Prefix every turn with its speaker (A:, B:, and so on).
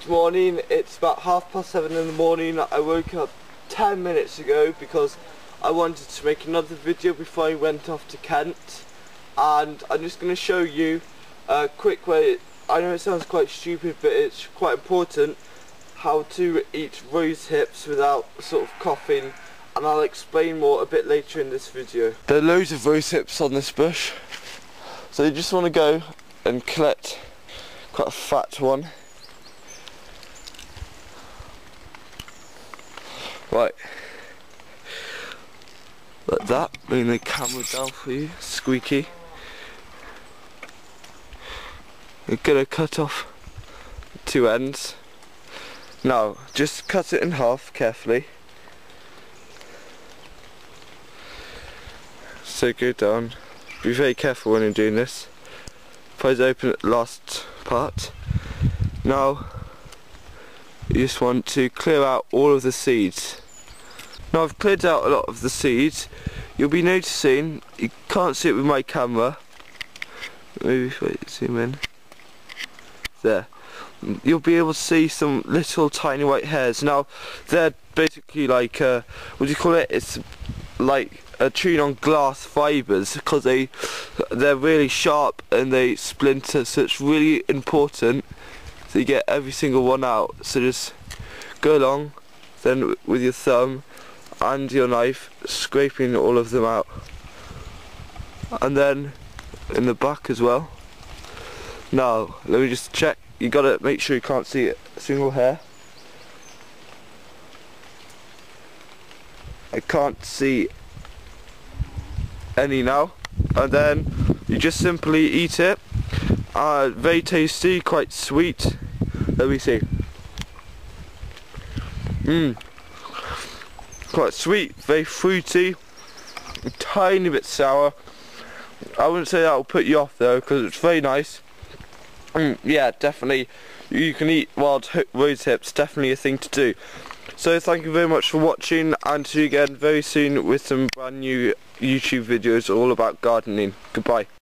A: Good morning, it's about half past seven in the morning. I woke up 10 minutes ago because I wanted to make another video before I went off to Kent. And I'm just going to show you a quick way, I know it sounds quite stupid but it's quite important how to eat rose hips without sort of coughing. And I'll explain more a bit later in this video. There are loads of rose hips on this bush. So you just want to go and collect quite a fat one Right. Like that, bring the camera down for you, squeaky. You're gonna cut off two ends. Now, just cut it in half carefully. So go down. Be very careful when you're doing this. Prise open the last part. Now, you just want to clear out all of the seeds. Now I've cleared out a lot of the seeds. You'll be noticing, you can't see it with my camera. Maybe wait, zoom in. There. You'll be able to see some little tiny white hairs. Now they're basically like, uh, what do you call it? It's like a chewing on glass fibres because they they're really sharp and they splinter so it's really important you get every single one out so just go along then with your thumb and your knife scraping all of them out. And then in the back as well. Now let me just check. You gotta make sure you can't see a single hair. I can't see any now. And then you just simply eat it. Uh, very tasty, quite sweet. Let me see. Mmm. Quite sweet, very fruity, a tiny bit sour. I wouldn't say that will put you off though, because it's very nice. Mm, yeah, definitely. You can eat wild rose hips, definitely a thing to do. So thank you very much for watching and see you again very soon with some brand new YouTube videos all about gardening. Goodbye.